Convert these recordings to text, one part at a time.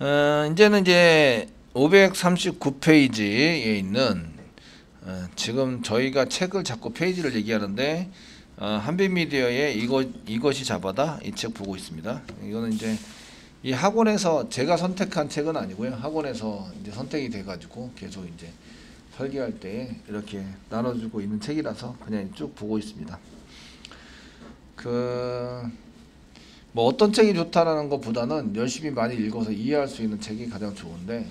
어, 이제는 이제 539페이지에 있는 어, 지금 저희가 책을 자꾸 페이지를 얘기하는데 어, 한빛미디어의 이것 이것이 자바다 이 책 보고 있습니다. 이거는 이제 이 학원에서 제가 선택한 책은 아니고요. 학원에서 이제 선택이 돼가지고 계속 이제 설계할 때 이렇게 나눠주고 있는 책이라서 그냥 쭉 보고 있습니다. 그 뭐 어떤 책이 좋다라는 것보다는 열심히 많이 읽어서 이해할 수 있는 책이 가장 좋은데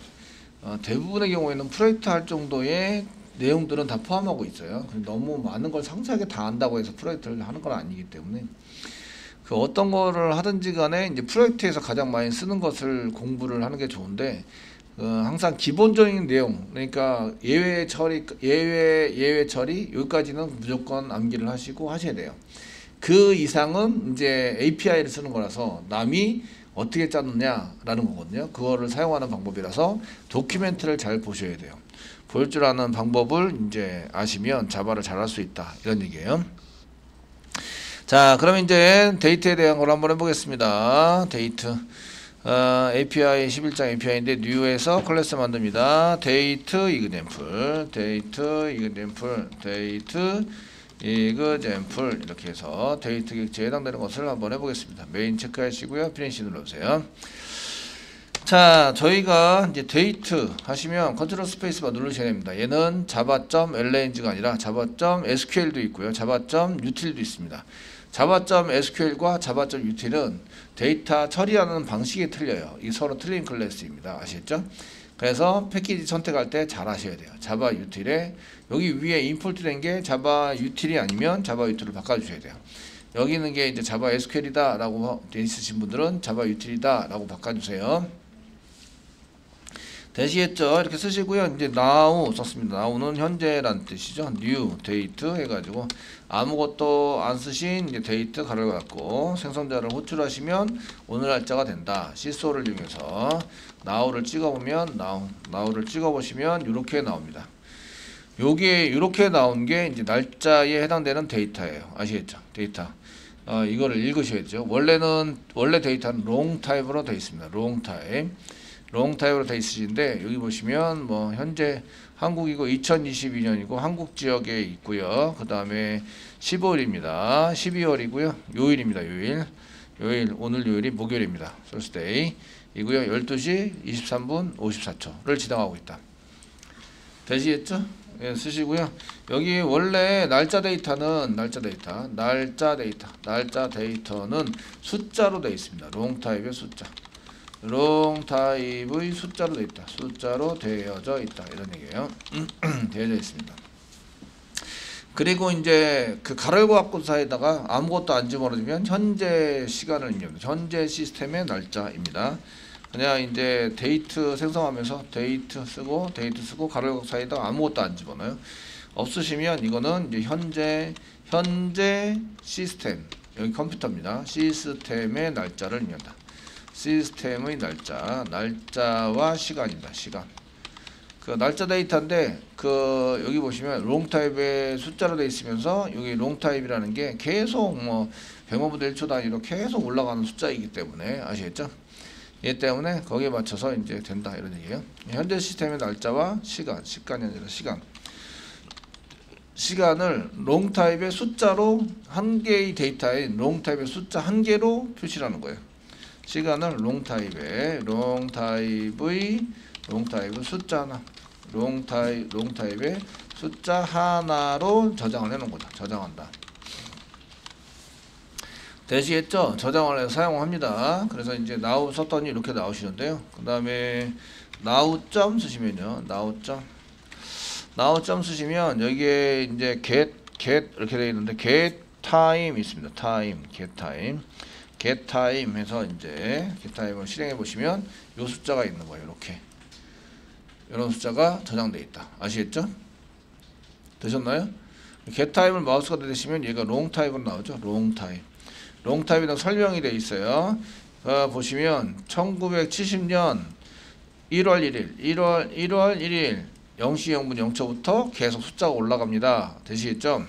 어, 대부분의 경우에는 프로젝트 할 정도의 내용들은 다 포함하고 있어요. 너무 많은 걸 상세하게 다 안다고 해서 프로젝트를 하는 건 아니기 때문에 그 어떤 거를 하든지 간에 이제 프로젝트에서 가장 많이 쓰는 것을 공부를 하는 게 좋은데 어, 항상 기본적인 내용 그러니까 예외 처리 예외 예외 처리 여기까지는 무조건 암기를 하시고 하셔야 돼요. 그 이상은 이제 API를 쓰는 거라서 남이 어떻게 짰느냐라는 거거든요. 그거를 사용하는 방법이라서 document를 잘 보셔야 돼요. 볼 줄 아는 방법을 이제 아시면 자바를 잘할 수 있다 이런 얘기예요. 자, 그럼 이제 Date에 대한 걸 한번 해보겠습니다. 데이트. 어, API 11장 API인데 new에서 클래스 만듭니다. Date Example, Date Example, Date Example 이렇게 해서 데이트 객체에 해당되는 것을 한번 해보겠습니다. 메인 체크하시고요. Finish 눌러주세요. 자, 저희가 이제 데이트 하시면 Control Spacebar 누르셔야 됩니다. 얘는 java.language가 아니라 java.sql도 있고요. java.util도 있습니다. java.sql과 java.util은 데이터 처리하는 방식이 틀려요. 이 서로 틀린 클래스입니다. 아시겠죠? 그래서 패키지 선택할 때 잘 하셔야 돼요. java util에 여기 위에 임포트 된 게 자바 유틸이 아니면 자바 유틸을 바꿔주셔야 돼요. 여기 있는 게 이제 자바 SQL이다 라고 돼 있으신 분들은 자바 유틸이다 라고 바꿔주세요. 되시겠죠? 이렇게 쓰시고요. 이제 now 썼습니다. now는 현재란 뜻이죠. new date 해가지고 아무것도 안 쓰신 이제 데이트 가를 갖고 생성자를 호출하시면 오늘 날짜가 된다. 시소를 이용해서 now를 찍어보면 now, now를 찍어보시면 이렇게 나옵니다. 요게 이렇게 나온 게 이제 날짜에 해당되는 데이터예요. 아시겠죠? 데이터. 어, 이거를 읽으셔야죠. 원래는 원래 데이터는 long 타입으로 되어 있습니다. long 타입. long 타입으로 되어 있으신데 여기 보시면 뭐 현재 한국이고 2022년이고 한국 지역에 있고요. 그 다음에 15일입니다. 12월이고요. 요일입니다. 요일. 요일 오늘 요일이 목요일입니다. Thursday 이고요. 12시 23분 54초를 지정하고 있다. 되시겠죠? 예, 쓰시고요. 여기 원래 날짜 데이터는 날짜 데이터, 날짜 데이터, 날짜 데이터는 숫자로 되어 있습니다. long 타입의 숫자. long 타입의 숫자로 되어 있다. 숫자로 되어져 있다. 이런 얘기예요. 되어져 있습니다. 그리고 이제 그 가로고 합구 사이에다가 아무것도 안 집어넣으면 현재 시간을 입력합니다. 현재 시스템의 날짜입니다. 그냥 이제 데이트 생성하면서 데이트 쓰고 데이트 쓰고 사이에다가 아무것도 안 집어넣어요. 없으시면 이거는 이제 현재 현재 시스템 여기 컴퓨터입니다. 시스템의 날짜를 입력한다. 시스템의 날짜, 날짜와 시간입니다. 시간. 그 날짜 데이터인데 그 여기 보시면 long 타입의 숫자로 되어 있으면서 여기 long 타입이라는 게 계속 뭐 100분의 1초 단위로 계속 올라가는 숫자이기 때문에 아시겠죠? 이 때문에 거기에 맞춰서 이제 된다 이런 얘기예요. 현재 시스템의 날짜와 시간, 시간이 아니라 시간. 시간을 long 타입의 숫자로 한 개의 데이터에 long 타입의 숫자 한 개로 표시하는 거예요. 시간을 long 타입의 long 타입의 long 타입의 숫자 하나 long 타입 long 타입의 숫자 하나로 저장을 해놓은 거죠. 저장한다. 되시겠죠? 저장을 해서 사용합니다. 그래서 이제 now 썼더니 이렇게 나오시는데요. 그 다음에 now 점 쓰시면요. now 점 now 점 쓰시면 여기에 이제 get get 이렇게 되어 있는데 get time 있습니다. time get time get time 해서 이제 get time을 실행해 보시면 이 숫자가 있는 거예요. 이렇게 이런 숫자가 저장돼 있다. 아시겠죠? 되셨나요? get time을 마우스 갖다 대시면 얘가 long 타입으로 나오죠. long 타입. long 타입이라고 설명이 되어 있어요. 어, 보시면 1970년 1월 1일, 1월 1월 1일 0시 0분 0초부터 계속 숫자가 올라갑니다. 되시겠죠?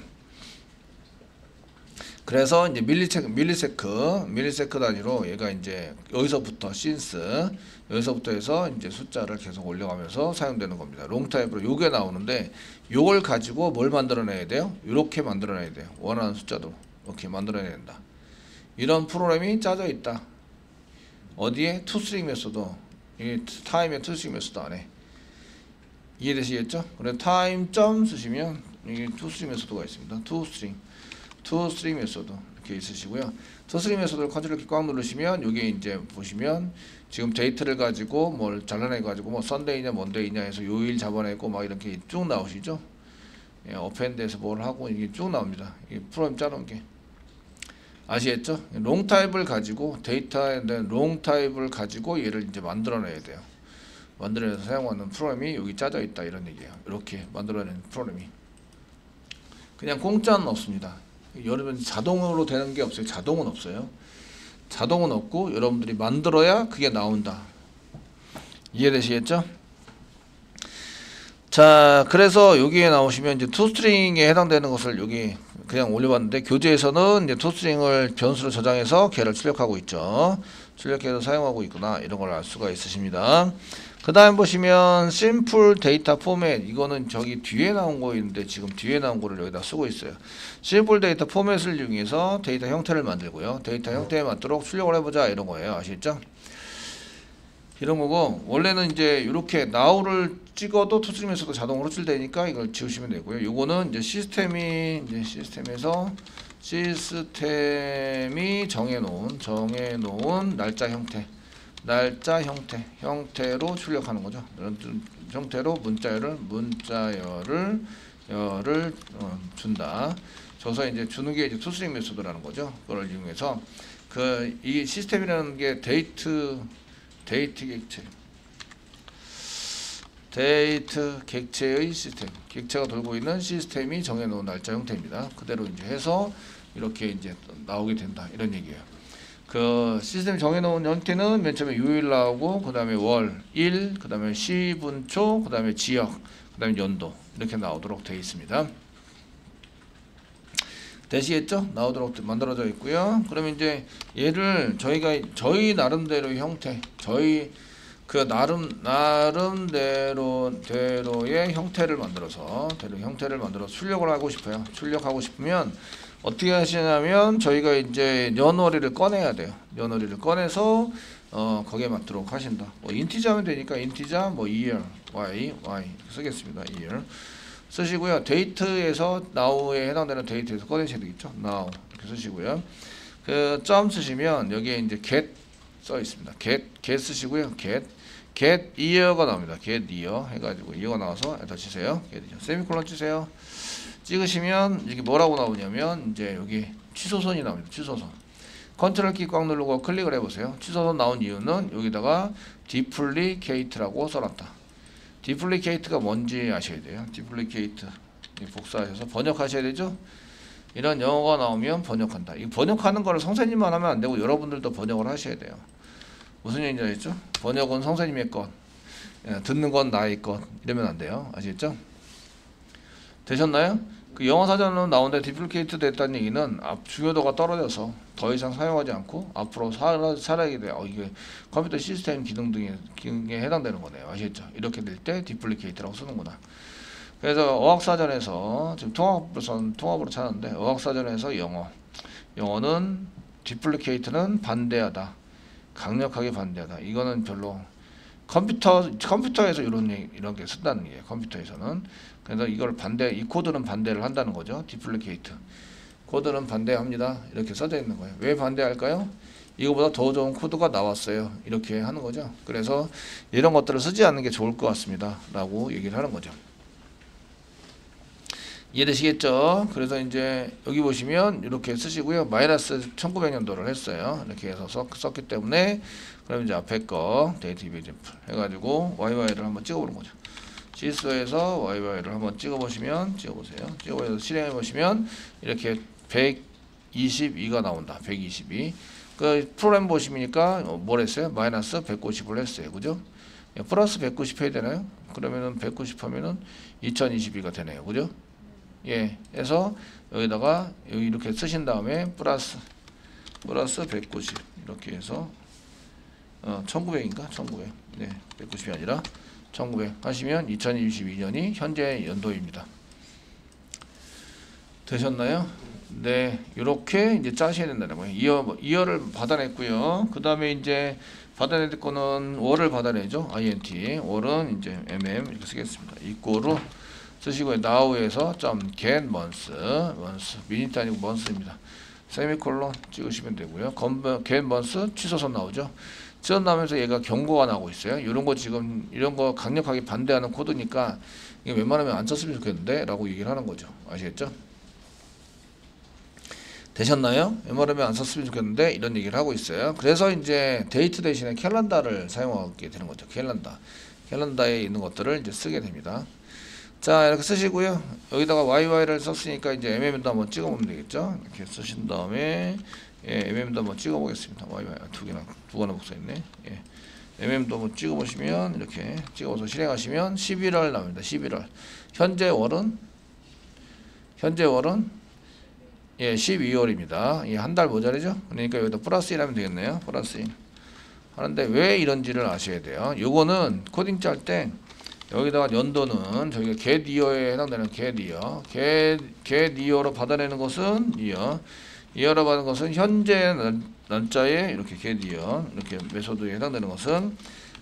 그래서 이제 millisec, millisec, millisec 단위로 얘가 이제 여기서부터 since, 여기서부터 해서 이제 숫자를 계속 올려가면서 사용되는 겁니다. long타입으로 요게 나오는데 요걸 가지고 뭘 만들어내야 돼요? 이렇게 만들어내야 돼요. 원하는 숫자도 이렇게 만들어내야 된다. 이런 프로그램이 짜져 있다. 어디에? toString 메소드. 이 time의 toString 메소드 안에. 이해되시겠죠? 그래 time 점 쓰시면 이게 toString 메소드가 있습니다. toString. toString 메소드 이렇게 있으시고요. toString 메소드를 컨트롤 키 꽉 누르시면 여기 이제 보시면 지금 date를 가지고 뭘 잘라내 가지고 뭐 Sunday냐 Monday냐 해서 요일 잡아내고 막 이렇게 쭉 나오시죠. 예, append해서 뭘 하고 이게 쭉 나옵니다. 이 프로그램 짜놓은 게 아시겠죠? long 타입을 가지고 데이터에 대한 long 타입을 가지고 얘를 이제 만들어내야 돼요. 만들어내서 사용하는 프로그램이 여기 짜져 있다 이런 얘기예요. 이렇게 만들어내는 프로그램이 그냥 공짜는 없습니다. 여러분 자동으로 되는 게 없어요. 자동은 없어요. 자동은 없고 여러분들이 만들어야 그게 나온다. 이해되시겠죠? 자, 그래서 여기에 나오시면 이제 toString에 해당되는 것을 여기 그냥 올려봤는데 교재에서는 이제 toString을 변수로 저장해서 걔를 출력하고 있죠. 출력해서 사용하고 있구나 이런 걸 알 수가 있으십니다. 그 다음 보시면 simple date format 이거는 저기 뒤에 나온 거인데 지금 뒤에 나온 거를 여기다 쓰고 있어요. simple date format을 이용해서 데이터 형태를 만들고요. 데이터 형태에 맞도록 출력을 해보자 이런 거예요. 아시겠죠? 이런 거고 원래는 이제 이렇게 now를 찍어도 toString에서도 자동으로 출력되니까 이걸 지우시면 되고요. 요거는 이제 시스템이 이제 시스템에서 시스템이 정해놓은 정해놓은 날짜 형태 날짜 형태 형태로 출력하는 거죠. 형태로 문자열을 문자열을 열을 어, 준다. 줘서 이제 주는 게 이제 toString 메소드라는 거죠. 그걸 이용해서 그 이 시스템이라는 게 date date 객체 데이트 객체의 시스템 객체가 돌고 있는 시스템이 정해놓은 날짜 형태입니다. 그대로 이제 해서 이렇게 이제 나오게 된다 이런 얘기예요. 그 시스템 정해놓은 형태는 맨 처음에 요일 나오고 그 다음에 월, 일, 그 다음에 시 분 초, 그 다음에 지역, 그 다음에 연도 이렇게 나오도록 되어 있습니다. 되시겠죠? 나오도록 만들어져 있고요. 그러면 이제 얘를 저희가 저희 나름대로 형태, 저희 그 나름 나름대로 대로의 형태를 만들어서 대로 형태를 만들어 출력을 하고 싶어요. 출력하고 싶으면 어떻게 하시냐면 저희가 이제 연월일을 꺼내야 돼요. 연월일을 꺼내서 어 거기에 맞도록 하신다. 뭐 인티자 하면 되니까 인티자 뭐 year, y, y 쓰겠습니다. year 쓰시고요. date에서 now에 해당되는 date에서 꺼내셔야 되겠죠. now 이렇게 쓰시고요. 그 점 쓰시면 여기에 이제 get 써 있습니다. get get 쓰시고요. get get year가 나옵니다. get year 해가지고 year가 나와서 에다 치세요. get year. 세미콜론 치세요. 찍으시면 이게 뭐라고 나오냐면 이제 여기 취소선이 나옵니다. 취소선. 컨트롤 키 꽉 누르고 클릭을 해보세요. 취소선 나온 이유는 여기다가 deprecate라고 써놨다. deprecate가 뭔지 아셔야 돼요. deprecate 복사하셔서 번역하셔야 되죠. 이런 영어가 나오면 번역한다. 이 번역하는 거를 선생님만 하면 안 되고 여러분들도 번역을 하셔야 돼요. 무슨 얘기인지 알겠죠? 번역은 선생님의 것, 예, 듣는 건 나의 것 이러면 안 돼요. 아시겠죠? 되셨나요? 그 영어 사전으로 나오는데 deprecate 됐다는 얘기는 앞 중요도가 떨어져서 더 이상 사용하지 않고 앞으로 살아, 살아야 돼. 어, 이게 컴퓨터 시스템 기능 등의 기능에 해당되는 거네요. 아시겠죠? 이렇게 될 때 deprecate라고 쓰는구나. 그래서 어학사전에서 지금 통합으로 통합으로 찾았는데 어학사전에서 영어 영어는 deprecate는 반대하다. 강력하게 반대하다. 이거는 별로 컴퓨터 컴퓨터에서 이런 이런 게 쓴다는 게 컴퓨터에서는 그래서 이걸 반대 이 코드는 반대를 한다는 거죠. deprecate 코드는 반대합니다. 이렇게 써져 있는 거예요. 왜 반대할까요? 이거보다 더 좋은 코드가 나왔어요. 이렇게 하는 거죠. 그래서 이런 것들을 쓰지 않는 게 좋을 것 같습니다. 라고 얘기를 하는 거죠. 이해되시겠죠? 그래서 이제 여기 보시면 이렇게 쓰시고요. 마이너스 1900년도를 했어요. 이렇게 해서 썼, 썼기 때문에 그럼 이제 앞에 거 데이트 이베이젠플 해가지고 YY를 한번 찍어보는 거죠. 시스에서 YY를 한번 찍어보시면 찍어보세요. 찍어보셔서 실행해보시면 이렇게 122가 나온다. 122. 그 프로그램 보시니까 뭘 했어요? 마이너스 190을 했어요. 그죠? 플러스 190 해야 되나요? 그러면은 190 하면은 2022가 되네요. 그죠? 예, 해서 여기다가 여기 이렇게 쓰신 다음에 플러스 플러스 190 이렇게 해서 어, 1900인가? 1900. 네, 190이 아니라 1900 하시면 2022년이 현재 연도입니다. 되셨나요? 네, 이렇게 이제 짜셔야 된다는 거예요. 이어 이어를 받아냈고요. 그 다음에 이제 받아낼 거는 월을 받아내죠. int 월은 이제 mm 이렇게 쓰겠습니다. 이꼬로 쓰시고요. now에서 점 get months months minute 아니고 months입니다. 세미콜론 찍으시면 되고요. 건버 get months 취소선 나오죠. 취소선 나오면서 얘가 경고가 나오고 있어요. 이런 거 지금 이런 거 강력하게 반대하는 코드니까 이게 웬만하면 안 썼으면 좋겠는데 라고 얘기를 하는 거죠. 아시겠죠? 되셨나요? 웬만하면 안 썼으면 좋겠는데 이런 얘기를 하고 있어요. 그래서 이제 데이트 대신에 캘린더를 사용하게 되는 거죠. 캘린더. 캘린더에 있는 것들을 이제 쓰게 됩니다. 자 이렇게 쓰시고요. 여기다가 YY를 썼으니까 이제 MM도 한번 찍어보면 되겠죠. 이렇게 쓰신 다음에 예, MM도 한번 찍어보겠습니다. YY 두 개나 두 개나 복사했네. 예. MM도 한번 찍어보시면 이렇게 찍어서 실행하시면 11월 나옵니다. 11월 현재 월은 현재 월은 예, 12월입니다. 예, 한 달 모자르죠? 그러니까 여기다 플러스 1 하면 되겠네요. 플러스 1. 하는데 왜 이런지를 아셔야 돼요. 요거는 코딩 짤때 여기다가 연도는 저희가 get year에 해당되는 get year. get, get year로 받아내는 것은 year. year로 받은 것은 현재 날- 날짜에 이렇게 get year. 이렇게 메소드에 해당되는 것은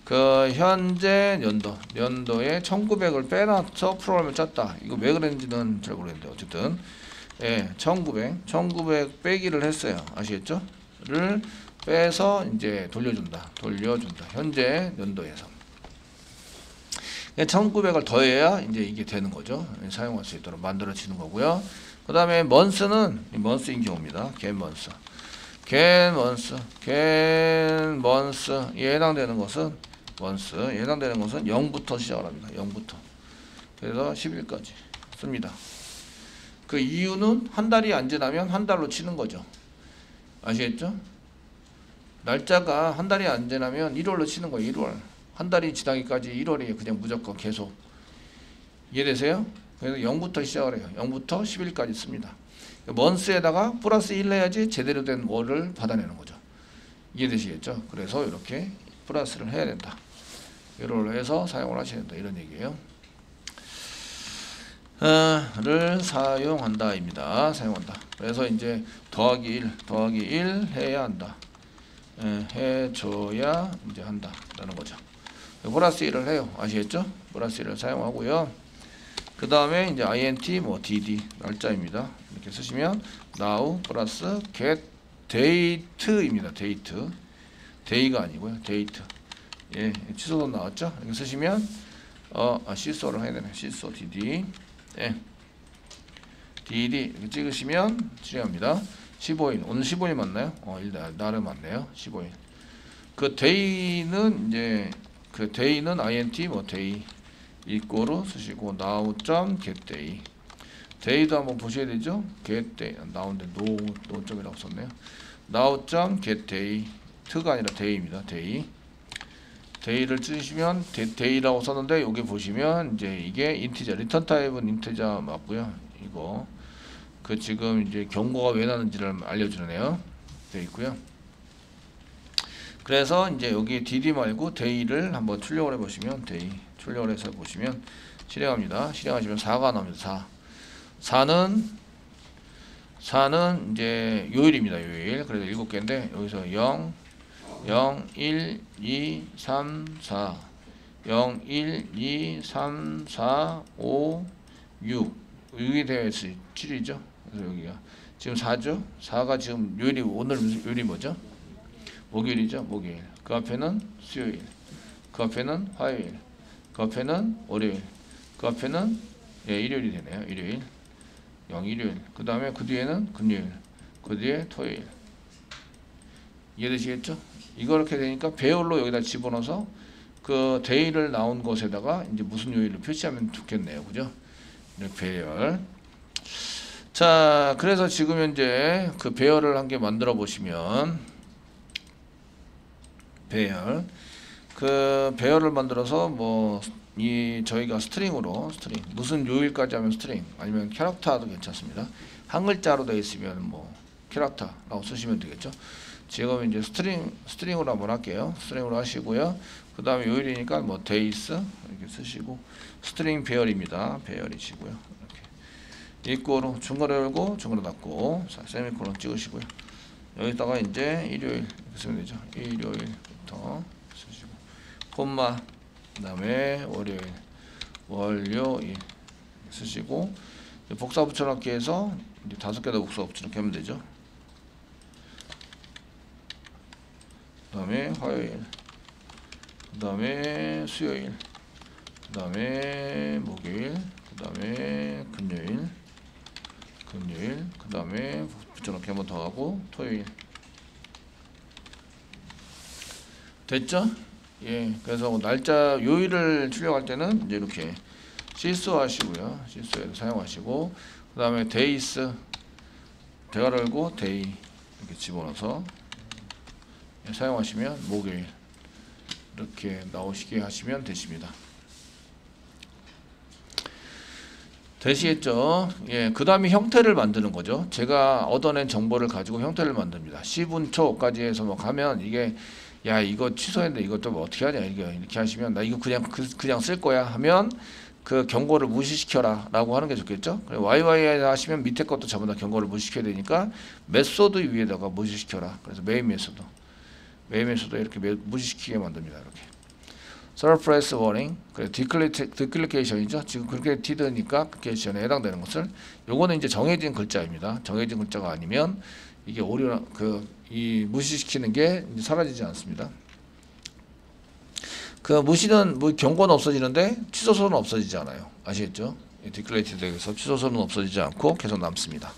그 현재 연도, 연도에 1900을 빼놔서 프로그램을 짰다. 이거 왜 그랬는지는 잘 모르겠는데 어쨌든 예, 1900, 1900 빼기를 했어요. 아시겠죠? 를 빼서 이제 돌려준다. 돌려준다. 현재 연도에서. 1900을 더해야 이제 이게 되는 거죠. 예, 사용할 수 있도록 만들어지는 거고요. 그 다음에 먼스는 먼스인 경우입니다. get 먼스. get 먼스. get 먼스에 해당되는 것은 먼스에 해당되는 것은 0부터 시작을 합니다. 0부터. 그래서 10일까지 씁니다. 그 이유는 한 달이 안 지나면 한 달로 치는 거죠. 아시겠죠? 날짜가 한 달이 안 지나면 1월로 치는 거예요. 1월. 한 달이 지나기까지 1월이 그냥 무조건 계속. 이해되세요? 그래서 0부터 시작을 해요. 0부터 10일까지 씁니다. 먼스에다가 플러스 1 해야지 제대로 된 월을 받아내는 거죠. 이해되시겠죠? 그래서 이렇게 플러스를 해야 된다. 이걸 해서 사용을 하셔야 된다. 이런 얘기예요. 어, 를 사용한다입니다. 사용한다. 그래서 이제 더하기 1, 더하기 1 해야 한다. 예, 해줘야 이제 한다라는 거죠. 플러스 1을 해요. 아시겠죠? 플러스 1을 사용하고요. 그 다음에 이제 int 뭐 dd 날짜입니다. 이렇게 쓰시면 now 플러스 get date입니다. date day가 아니고요. date 예 취소도 나왔죠? 이렇게 쓰시면 어 아, 시소를 해야 되네. 시소 dd 예. dd 이렇게 찍으시면 실행합니다. 15일 오늘 15일 맞나요? 어, 일 날- 날은 맞네요. 15일. 그 day는 이제 그 day는 int 뭐 day 이꼬로 쓰시고 now 점 get day day도 한번 보셔야 되죠. get day 나오는데 now now 점이라고 썼네요. now 점 get date가 아니라 day입니다. day day를 쓰시면 데- day라고 썼는데 여기 보시면 이제 이게 integer return 타입은 integer 맞고요. 이거 그 지금 이제 경고가 왜 나는지를 알려주네요. 돼 있고요. 그래서 이제 여기 dd 말고 day를 한번 출력을 해보시면 day 출력을 해서 보시면 실행합니다. 실행하시면 4가 나옵니다. 4. 4는 4는 이제 요일입니다. 요일. 그래서 7개인데 여기서 0 0 1 2 3 4 0 1 2 3 4 5 6 6이 되어 있어요. 7이죠. 그래서 여기가 지금 4죠. 4가 지금 요일이 오늘 요일이 뭐죠? 목요일이죠. 목요일. 그 앞에는 수요일. 그 앞에는 화요일. 그 앞에는 월요일. 그 앞에는 예, 일요일이 되네요. 일요일. 0 일요일. 그 다음에 그 뒤에는 금요일. 그 뒤에 토요일. 이해되시겠죠? 이렇게 되니까 배열로 여기다 집어넣어서 그 데이를 나온 곳에다가 이제 무슨 요일을 표시하면 좋겠네요. 그죠? 이렇게 배열. 자, 그래서 지금 현재 그 배열을 한 개 만들어 보시면 배열. 그 배열을 만들어서 뭐 이 저희가 string으로 string 무슨 요일까지 하면 string 아니면 캐릭터도 괜찮습니다. 한 글자로 되어 있으면 뭐 캐릭터라고 쓰시면 되겠죠. 지금 이제 string string으로 한번 할게요. string으로 하시고요. 그 다음에 요일이니까 뭐 days 이렇게 쓰시고 string 배열입니다. 배열이시고요. 이렇게 이꼬로 중괄호 열고 중괄호 닫고 자, 세미콜론 찍으시고요. 여기다가 이제 일요일 쓰면 되죠. 일요일 부터 쓰시고 콤마 그다음에 월요일 월요일 쓰시고 복사 붙여넣기 해서 이제 다섯 개다 복사 붙여넣기 하면 되죠. 그다음에 화요일 그다음에 수요일 그다음에 목요일 그다음에 금요일 금요일 그다음에 붙여넣기 한 번 더 하고 토요일 됐죠? 예 그래서 날짜 요일을 출력할 때는 이제 이렇게 실수하시고요 실수해서 사용하시고 그 다음에 days 대괄호 열고 day 이렇게 집어넣어서 예, 사용하시면 목요일 이렇게 나오시게 하시면 되십니다. 되시겠죠? 예, 그 다음에 형태를 만드는 거죠. 제가 얻어낸 정보를 가지고 형태를 만듭니다. 시분초까지 해서 뭐 가면 이게 야 이거 취소했는데 이것도 뭐 어떻게 하냐 이게 이렇게 하시면 나 이거 그냥 그, 그냥 쓸 거야 하면 그 경고를 무시시켜라 라고 하는 게 좋겠죠. 왜냐하면 밑에 것도 전부 다 경고를 무시시켜야 되니까 메소드 위에다가 무시시켜라. 그래서 메인 메소드 메인 메소드 이렇게 매- 무시시키게 만듭니다. 이렇게. surface warning, 그래서 디클리케이션이죠. 지금 그렇게 디드니까 클리케이션에 해당되는 것을 요거는 이제 정해진 글자입니다. 정해진 글자가 아니면 이게 오류 그이 무시시키는 게 사라지지 않습니다. 그 무시는 뭐 경고는 없어지는데 취소소는 없어지지 않아요. 아시겠죠? deprecated에서 취소선은 없어지지 않고 계속 남습니다.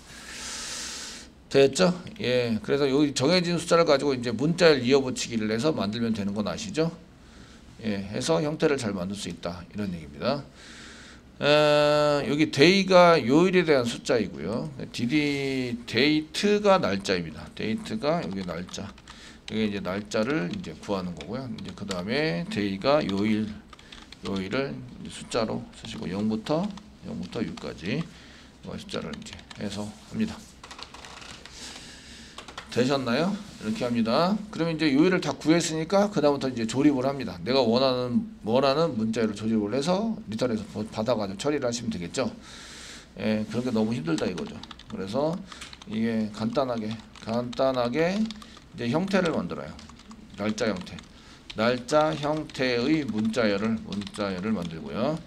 됐죠? 예. 그래서 여기 정해진 숫자를 가지고 이제 문자를 이어붙이기를 해서 만들면 되는 건 아시죠? 예. 해서 형태를 잘 만들 수 있다. 이런 얘기입니다. 어, 여기 day가 요일에 대한 숫자이고요. 디디 date가 날짜입니다. date가 여기 날짜. 이게 이제 날짜를 이제 구하는 거고요. 이제 그 다음에 day가 요일, 요일을 숫자로 쓰시고 0부터 0부터 6까지 숫자를 이제 해서 합니다. 되셨나요? 이렇게 합니다. 그러면 이제 요일을 다 구했으니까 그 다음부터 이제 조립을 합니다. 내가 원하는 원하는 문자로 조립을 해서 리턴에서 받아가지고 처리를 하시면 되겠죠. 예, 그런 게 너무 힘들다 이거죠. 그래서 이게 간단하게 간단하게 이제 형태를 만들어요. 날짜 형태. 날짜 형태의 문자열을 문자열을 만들고요.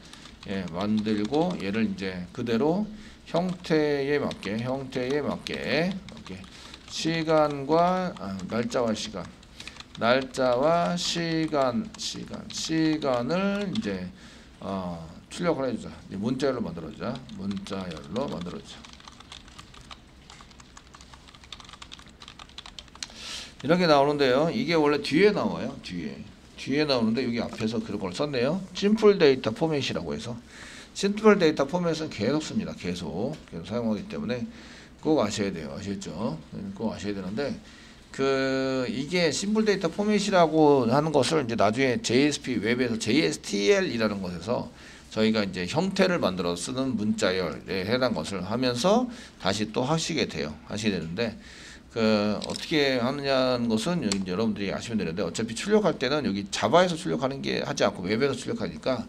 예, 만들고 얘를 이제 그대로 형태에 맞게 형태에 맞게 시간과 아, 날짜와 시간. 날짜와 시간 시간. 시간을 이제 어, 출력을 해주자. 문자열로 만들어주자. 문자열로 만들어주자. 이렇게 나오는데요. 이게 원래 뒤에 나와요. 뒤에. 뒤에 나오는데 여기 앞에서 그런 걸 썼네요. simple date format이라고 해서. simple date format은 계속 씁니다. 계속. 계속 사용하기 때문에 꼭 아셔야 돼요. 아시겠죠? 꼭 아셔야 되는데 그 이게 simple date format이라고 하는 것을 이제 나중에 JSP 웹에서 JSTL이라는 것에서 저희가 이제 형태를 만들어 쓰는 문자열에 해당 것을 하면서 다시 또 하시게 돼요. 하시게 되는데 그 어떻게 하느냐는 것은 여러분들이 아시면 되는데 어차피 출력할 때는 여기 자바에서 출력하는 게 하지 않고 웹에서 출력하니까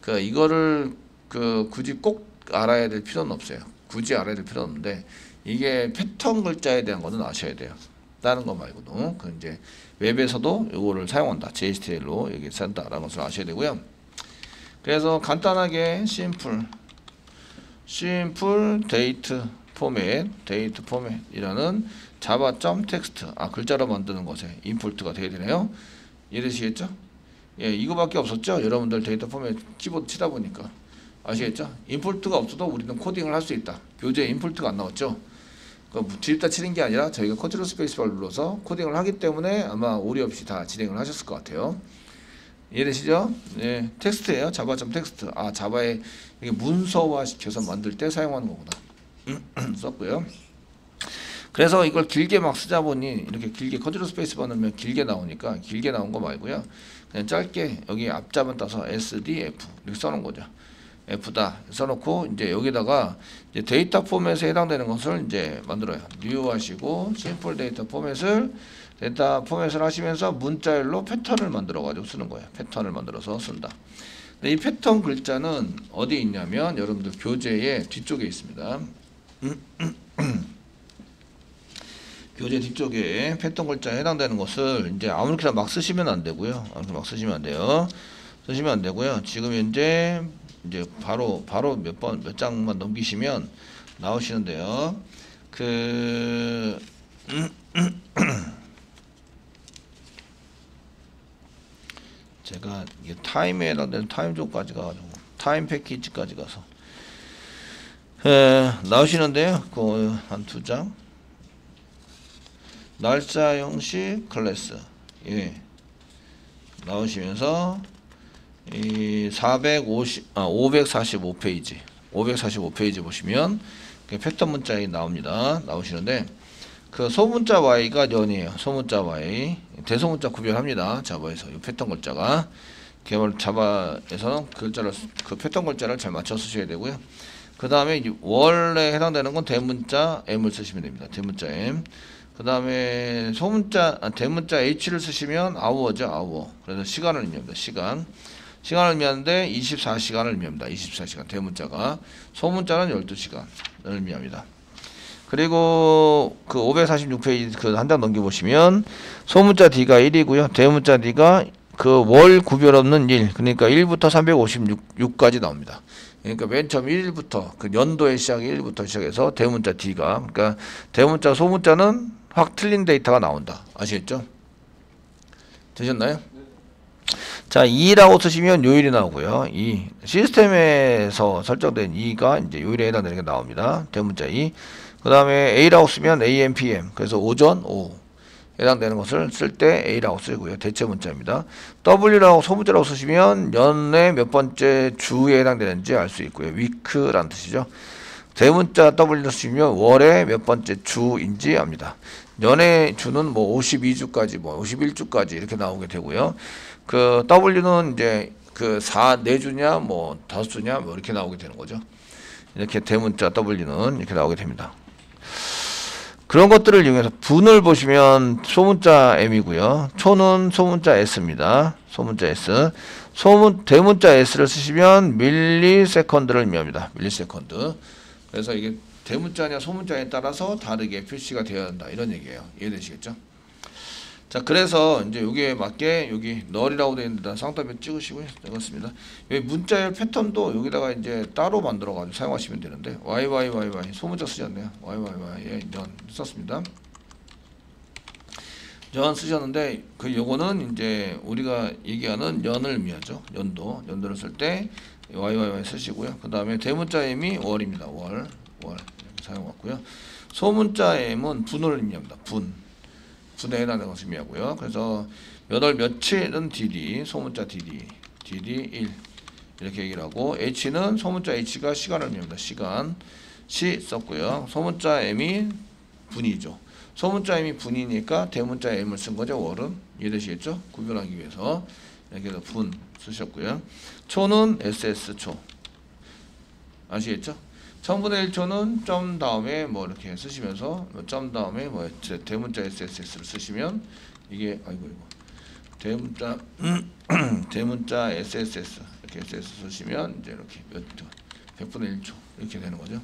그 이거를 그 굳이 꼭 알아야 될 필요는 없어요. 굳이 알아야 될 필요는 없는데 이게 패턴 글자에 대한 거는 아셔야 돼요. 다른 거 말고도 그 이제 웹에서도 이거를 사용한다. JSTL로 여기 쓴다라는 것을 아셔야 되고요. 그래서 간단하게 simple simple date format date format이라는 자바.점 텍스트 아 글자로 만드는 것에 import가 되게 되네요. 이해되시겠죠? 예, 이거밖에 없었죠. 여러분들 date format 키보드 치다 보니까 아시겠죠? import가 없어도 우리는 코딩을 할 수 있다. 교재에 import가 안 나왔죠. 그 드립다 치는 게 아니라 저희가 컨트롤 스페이스바를 눌러서 코딩을 하기 때문에 아마 오류 없이 다 진행을 하셨을 것 같아요. 이해되시죠? 네, 텍스트예요. 자바 점 텍스트. 아, 자바에 이게 문서화 시켜서 만들 때 사용하는 거구나. 썼고요. 그래서 이걸 길게 막 쓰다 보니 이렇게 길게 컨트롤 스페이스 바 누르면 길게 나오니까 길게 나온 거 말고요. 그냥 짧게 여기 앞자만 따서 SDF 이렇게 써놓은 거죠. F다 써놓고 이제 여기다가 이제 date format에 해당되는 것을 이제 만들어요. new 하시고 simple date format을 데이터 포맷을 하시면서 문자열로 패턴을 만들어 가지고 쓰는 거예요. 패턴을 만들어서 쓴다. 근데 이 패턴 글자는 어디 있냐면 여러분들 교재의 뒤쪽에 있습니다. 교재 뒤쪽에 패턴 글자에 해당되는 것을 이제 아무렇게나 막 쓰시면 안 되고요. 아무렇게 막 쓰시면 안 돼요. 쓰시면 안 되고요. 지금 현재 이제 바로 바로 몇 번 몇 장만 넘기시면 나오시는데요. 그 제가 이게 time에 해당되는 time zone까지 가가지고 time 패키지까지 가서 에, 나오시는데요. 그 한 두 장. 날짜 형식 클래스 예 나오시면서 이 450, 아, 545페이지 545페이지 보시면 이렇게 패턴 문자에 나옵니다. 나오시는데 그 소문자 y가 연이에요. 소문자 y. 대소문자 구별합니다. 자바에서 이 패턴 글자가. 개발 자바에서는 그 글자를 그 패턴 글자를 잘 맞춰 쓰셔야 되고요. 그 다음에 원래 해당되는 건 대문자 m을 쓰시면 됩니다. 대문자 m. 그 다음에 소문자 아, 대문자 h를 쓰시면 아워죠 아워 그래서 시간을 의미합니다. 시간 시간을 의미하는데 24시간을 의미합니다 24시간 대문자가 소문자는 12시간을 의미합니다 그리고 그 546페이지 그 한 장 넘겨보시면 소문자 D가 1이고요 대문자 D가 그 월 구별 없는 1 그러니까 1부터 356까지 나옵니다 그러니까 맨 처음 1일부터 그 연도의 시작 1일부터 시작해서 대문자 D가 그러니까 대문자 소문자는 확 틀린 데이터가 나온다. 아시겠죠? 되셨나요? 자, 2라고 쓰시면 요일이 나오고요. 이 시스템에서 설정된 2가 이제 요일에 해당되는 게 나옵니다. 대문자 2. 그 다음에 A라고 쓰면 AM, PM. 그래서 오전, 오후. 해당되는 것을 쓸 때 A라고 쓰고요. 대체 문자입니다. W라고 소문자라고 쓰시면 연의 몇 번째 주에 해당되는지 알 수 있고요. 위크라는 뜻이죠. 대문자 W를 쓰시면 월의 몇 번째 주인지 압니다. 연의 주는 뭐 52주까지 뭐 51주까지 이렇게 나오게 되고요. 그 W는 이제 그 4, 4주냐 뭐 5주냐 뭐 이렇게 나오게 되는 거죠. 이렇게 대문자 W는 이렇게 나오게 됩니다. 그런 것들을 이용해서 분을 보시면 소문자 M이고요. 초는 소문자 S입니다. 소문자 S. 소문 대문자 S를 쓰시면 millisecond를 의미합니다. millisecond. 그래서 이게 대문자냐 소문자에 따라서 다르게 표시가 되어야 한다. 이런 얘기예요. 이해되시겠죠? 자, 그래서 이제 여기에 맞게 여기 널이라고 되어 있는 데다 쌍따비 찍으시고요. 적었습니다. 여기 문자열 패턴도 여기다가 이제 따로 만들어 가지고 사용하시면 되는데 YYYY 소문자 쓰셨네요. YYY에 연 썼습니다. 연 쓰셨는데 그 요거는 이제 우리가 얘기하는 연을 의미하죠. 연도. 연도를 쓸 때 YYY 쓰시고요. 그 다음에 대문자 M이 월입니다. 월. 월. 이렇게 사용했고요. 소문자 M은 분을 의미합니다. 분. 분에 해당하는 것을 의미하고요. 그래서 몇 월 며칠은 DD, 소문자 DD, DD 1 이렇게 얘기를 하고 H는 소문자 H가 시간을 의미합니다. 시간 시 썼고요. 소문자 M이 분이죠. 소문자 M이 분이니까 대문자 M을 쓴 거죠. 월은 이해되시겠죠? 구별하기 위해서 이렇게 해서 분 쓰셨고요. 초는 SS 초 아시겠죠? 1000분의 1초는 점 다음에 뭐 이렇게 쓰시면서 점 다음에 뭐 대문자 SSS를 쓰시면 이게 아이고 이거 대문자 대문자 SSS 이렇게 SS 쓰시면 이제 이렇게 몇 100분의 1초 이렇게 되는 거죠.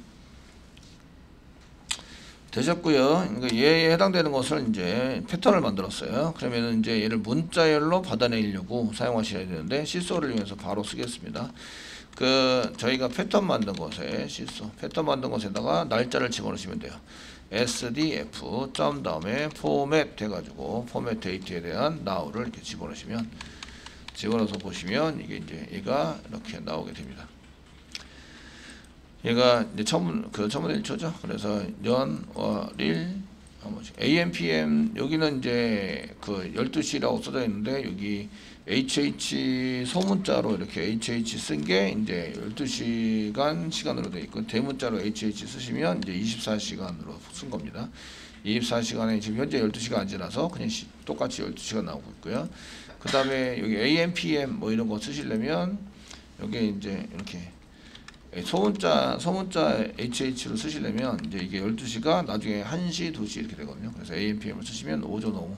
되셨고요. 그러니까 얘에 해당되는 것을 이제 패턴을 만들었어요. 그러면 이제 얘를 문자열로 받아내려고 사용하셔야 되는데 시소를 이용해서 바로 쓰겠습니다. 그 저희가 패턴 만든 것에 시소 패턴 만든 것에다가 날짜를 집어넣으시면 돼요. SDF 점 다음에 포맷 해가지고 포맷 데이트에 대한 now를 이렇게 집어넣으시면 집어넣어서 보시면 이게 이제 얘가 이렇게 나오게 됩니다. 얘가 이제 처음 그 처음에 1초죠. 그래서 연, 월, 일, AM, PM 여기는 이제 그 12시라고 써져 있는데 여기 HH 소문자로 이렇게 HH 쓴 게 이제 12시간 시간으로 돼 있고 대문자로 HH 쓰시면 이제 24시간으로 쓴 겁니다. 24시간에 지금 현재 12시가 안 지나서 그냥 시, 똑같이 12시간 나오고 있고요. 그그 다음에 여기 AMPM 뭐 이런 거 쓰시려면 여기 이제 이렇게 소문자 소문자 HH로 쓰시려면 이제 이게 12시가 나중에 1시, 2시 이렇게 되거든요. 그래서 AMPM을 쓰시면 오전 오후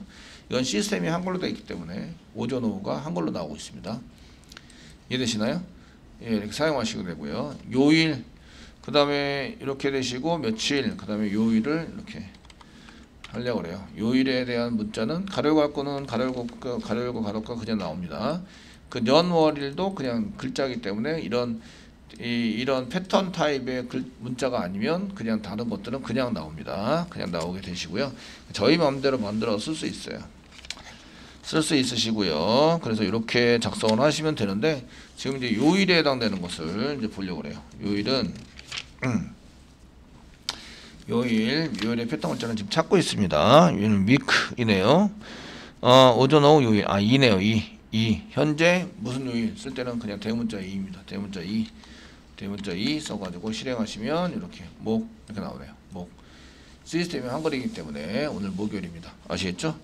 이건 시스템이 한글로 되어 있기 때문에 오전 오후가 한글로 나오고 있습니다. 이해되시나요? 예, 이렇게 사용하시면 되고요. 요일 그 다음에 이렇게 되시고 며칠 그 다음에 요일을 이렇게 하려고 그래요. 요일에 대한 문자는 가려고 할 거는 가려고 가려고 가려고 그냥 나옵니다. 그 년월일도 그냥 글자이기 때문에 이런 이, 이런 패턴 타입의 글, 문자가 아니면 그냥 다른 것들은 그냥 나옵니다. 그냥 나오게 되시고요. 저희 마음대로 만들어 쓸 수 있어요. 쓸 수 있으시고요. 그래서 이렇게 작성을 하시면 되는데 지금 이제 요일에 해당되는 것을 이제 보려고 그래요. 요일은 음, 요일 요일의 패턴 글자는 지금 찾고 있습니다. 요일은 week이네요. 어, 오전 오후 요일 아 이네요. 이. 이 현재 무슨 요일 쓸 때는 그냥 대문자 2입니다. 대문자 2. 대문자 2 써가지고 실행하시면 이렇게 목 이렇게 나오네요. 목 시스템이 한글이기 때문에 오늘 목요일입니다. 아시겠죠?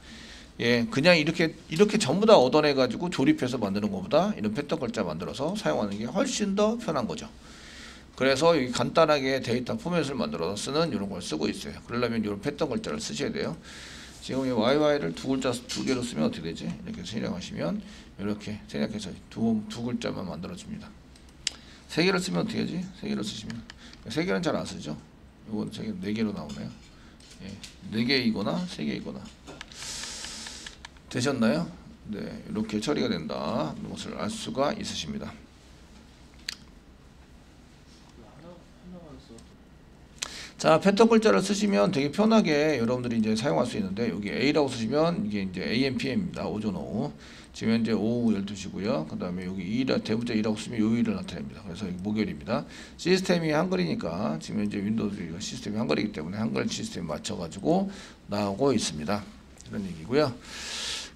예, 그냥 이렇게 이렇게 전부 다 얻어내 가지고 조립해서 만드는 것보다 이런 패턴 글자 만들어서 사용하는 게 훨씬 더 편한 거죠. 그래서 여기 간단하게 데이터 포맷을 만들어서 쓰는 이런 걸 쓰고 있어요. 그러려면 이런 패턴 글자를 쓰셔야 돼요. 지금 이 YY를 두 글자 두 개로 쓰면 어떻게 되지? 이렇게 생략하시면 이렇게 생략해서 두, 두 글자만 만들어줍니다. 세 개를 쓰면 어떻게 하지? 세 개를 쓰시면 세 개는 잘 안 쓰죠. 이건 세 개, 네 개로 나오네요. 예, 네 개이거나 세 개이거나 되셨나요? 네, 이렇게 처리가 된다. 것을 알 수가 있으십니다. 자, 패턴 글자를 쓰시면 되게 편하게 여러분들이 이제 사용할 수 있는데 여기 A라고 쓰시면 이게 이제 AMPM입니다. 오전 오후. 지금 현재 오후 12시고요. 그 다음에 여기 2라 대문자 2라고 쓰면 요일을 나타냅니다. 그래서 목요일입니다. 시스템이 한글이니까 지금 현재 Windows 시스템이 한글이기 때문에 한글 시스템 맞춰 가지고 나오고 있습니다. 이런 얘기고요.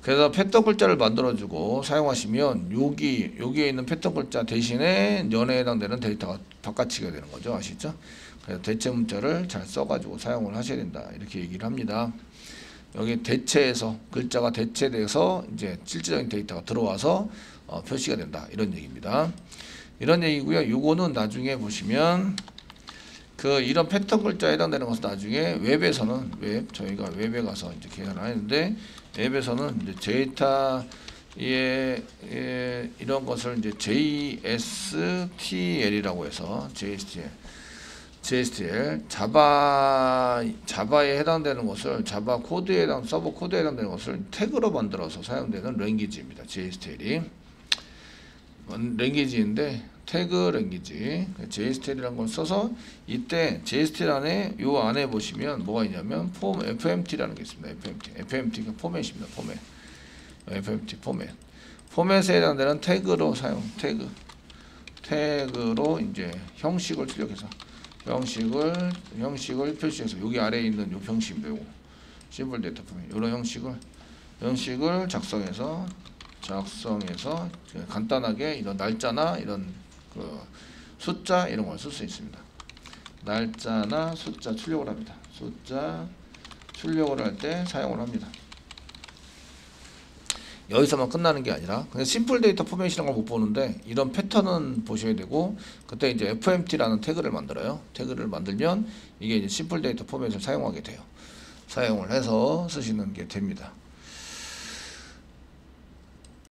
그래서 패턴 글자를 만들어주고 사용하시면 여기 여기에 있는 패턴 글자 대신에 연에 해당되는 데이터가 바꿔치기 되는 거죠, 아시죠? 그래서 대체 문자를 잘 써가지고 사용을 하셔야 된다 이렇게 얘기를 합니다. 여기 대체에서 글자가 대체돼서 이제 실질적인 데이터가 들어와서 어, 표시가 된다 이런 얘기입니다. 이런 얘기고요. 요거는 나중에 보시면 그 이런 패턴 글자에 해당되는 것은 나중에 웹에서는 웹 저희가 웹에 가서 이제 계산을 하는데 웹에서는 이제 데이터의 예, 이런 것을 이제 JSTL이라고 해서 JSTL JSTL Java Java에 해당되는 것을 Java 코드에 해당 서버 코드에 해당되는 것을 태그로 만들어서 사용되는 language입니다. JSTL이 language인데 태그 language JSTL이라는 걸 써서 이때 JSTL 안에 요 안에 보시면 뭐가 있냐면 폼 FMT라는 게 있습니다. FMT FMT가 포맷입니다. 포맷 FMT 포맷 포맷에 해당되는 태그로 사용 태그 태그로 이제 형식을 출력해서 형식을 형식을 표시해서 여기 아래에 있는 요 형식입니다. simple date format 이런 형식을 형식을 작성해서 작성해서 간단하게 이런 날짜나 이런 그 숫자 이런 걸 쓸 수 있습니다. 날짜나 숫자 출력을 합니다. 숫자 출력을 할 때 사용을 합니다. 여기서만 끝나는 게 아니라 그냥 simple date format이라는 걸 못 보는데 이런 패턴은 보셔야 되고 그때 이제 FMT라는 태그를 만들어요. 태그를 만들면 이게 이제 simple date format을 사용하게 돼요. 사용을 해서 쓰시는 게 됩니다.